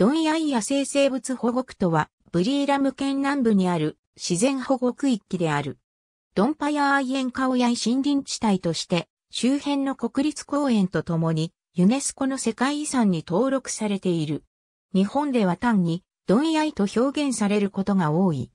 ドンヤイ野生生物保護区とは、ブリーラム県南部にある自然保護区域である。ドンパヤーイエンカオヤイ森林地帯として、周辺の国立公園とともに、ユネスコの世界遺産に登録されている。日本では単に、ドンヤイと表現されることが多い。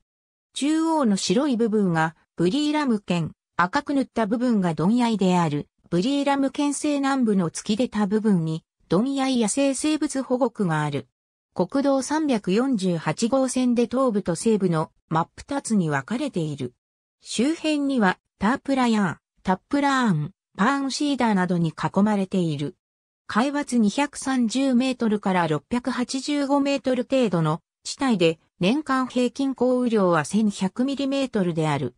中央の白い部分が、ブリーラム県、赤く塗った部分がドンヤイである。ブリーラム県西南部の突き出た部分に、ドンヤイ野生生物保護区がある。国道348号線で東部と西部の真っ二つに分かれている。周辺にはタープラヤーン、タップラーン、パーンシーダーなどに囲まれている。海抜230メートルから685メートル程度の地帯で年間平均降雨量は1100ミリメートルである。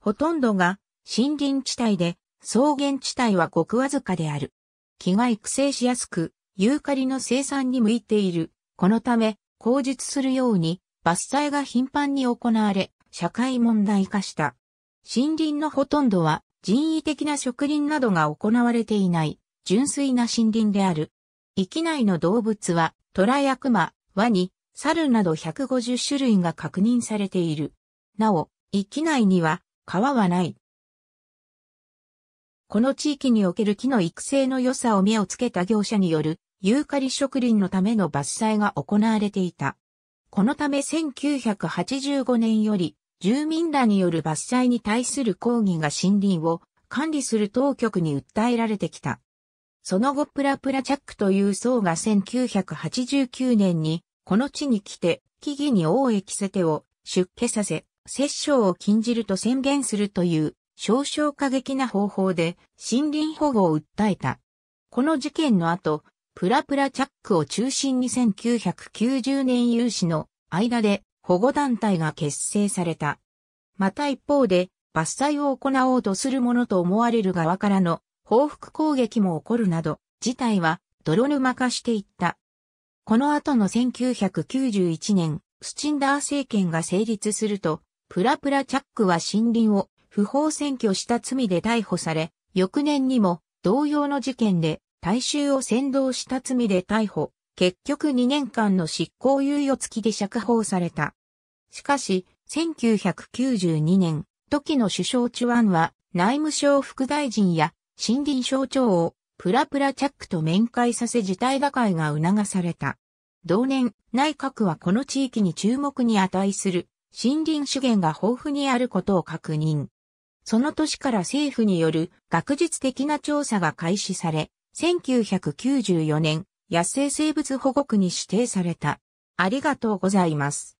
ほとんどが森林地帯で草原地帯はごくわずかである。木が育成しやすく、ユーカリの生産に向いている。このため、口述するように伐採が頻繁に行われ、社会問題化した。森林のほとんどは人為的な植林などが行われていない純粋な森林である。域内の動物は虎や熊、ワニ、猿など150種類が確認されている。なお、域内には川はない。この地域における木の育成の良さを目をつけた業者によるユーカリ植林のための伐採が行われていた。このため1985年より住民らによる伐採に対する抗議が森林を管理する当局に訴えられてきた。その後プラプラチャックという層が1989年にこの地に来て木々に王液セテを出家させ、殺生を禁じると宣言するという少々過激な方法で森林保護を訴えた。この事件の後、プラプラチャックを中心に1990年有志の間で保護団体が結成された。また一方で、伐採を行おうとするものと思われる側からの報復攻撃も起こるなど、事態は泥沼化していった。この後の1991年、スチンダー政権が成立すると、プラプラチャックは森林を不法占拠した罪で逮捕され、翌年にも同様の事件で大衆を先導した罪で逮捕、結局2年間の執行猶予付きで釈放された。しかし、1992年、時の首相チュアンは内務省副大臣や森林省長をプラプラチャックと面会させ事態打開が促された。同年、内閣はこの地域に注目に値する森林資源が豊富にあることを確認。その年から政府による学術的な調査が開始され、1994年、野生生物保護区に指定された。ありがとうございます。